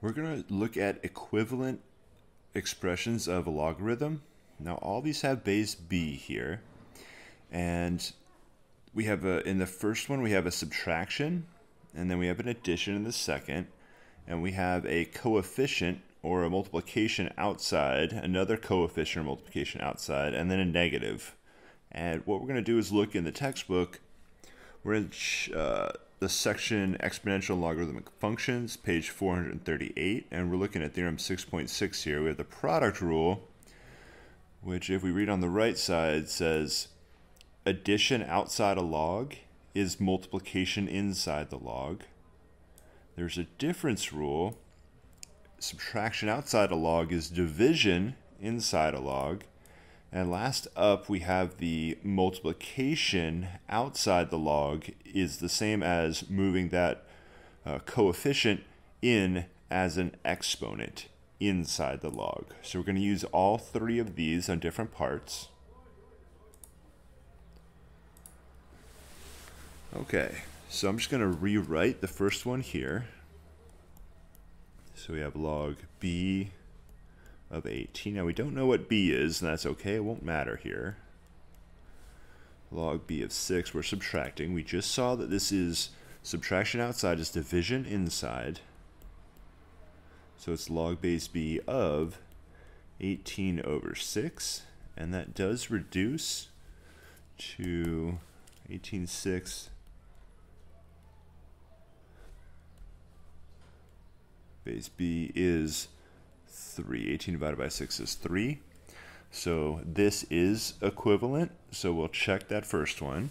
We're going to look at equivalent expressions of a logarithm. Now all these have base b here. And we have a, in the first one we have a subtraction and then we have an addition in the second and we have a coefficient or a multiplication outside, another coefficient or multiplication outside, and then a negative. And what we're going to do is look in the textbook. We're in uh, the section exponential logarithmic functions, page 438, and we're looking at theorem 6.6 here. We have the product rule, which if we read on the right side says addition outside a log is multiplication inside the log. There's a difference rule. Subtraction outside a log is division inside a log. And last up, we have the multiplication outside the log is the same as moving that uh, coefficient in as an exponent inside the log. So we're going to use all three of these on different parts. Okay, so I'm just going to rewrite the first one here. So we have log b of 18. Now we don't know what b is, and that's okay, it won't matter here. Log b of 6, we're subtracting. We just saw that this is subtraction outside is division inside. So it's log base b of 18 over 6, and that does reduce to 18.6 base b is 3. 18 divided by 6 is 3. So this is equivalent, so we'll check that first one.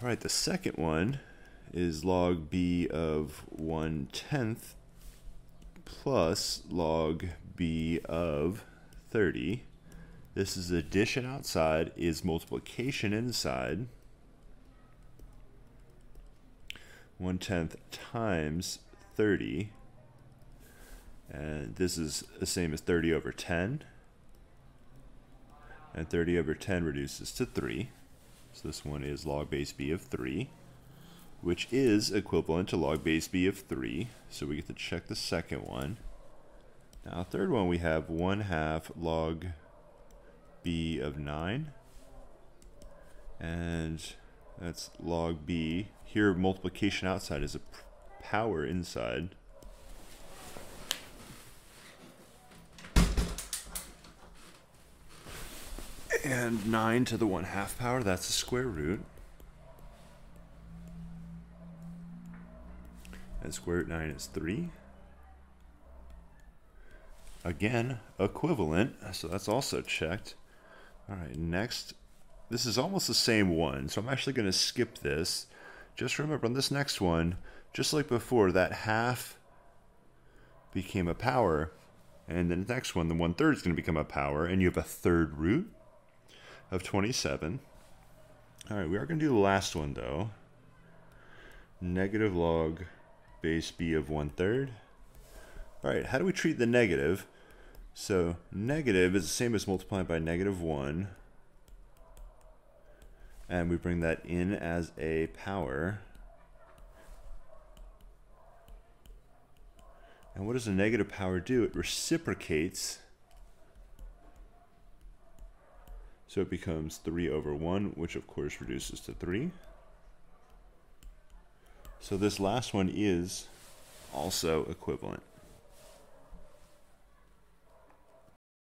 All right, the second one is log b of 1 tenth plus log b of 30. This is addition outside, is multiplication inside. 1 tenth times 30 and this is the same as 30 over 10. And 30 over 10 reduces to 3. So this one is log base b of 3, which is equivalent to log base b of 3. So we get to check the second one. Now, third one, we have 1 half log b of 9. And that's log b. Here, multiplication outside is a power inside. And 9 to the 1 half power, that's the square root. And square root 9 is 3. Again, equivalent, so that's also checked. All right, next, this is almost the same one, so I'm actually going to skip this. Just remember on this next one, just like before, that half became a power, and then the next one, the one third is going to become a power, and you have a third root of 27. All right, we are going to do the last one, though. Negative log base b of 1 third. All right, how do we treat the negative? So negative is the same as multiplying by negative 1. And we bring that in as a power. And what does a negative power do? It reciprocates So it becomes 3 over 1, which of course reduces to 3. So this last one is also equivalent.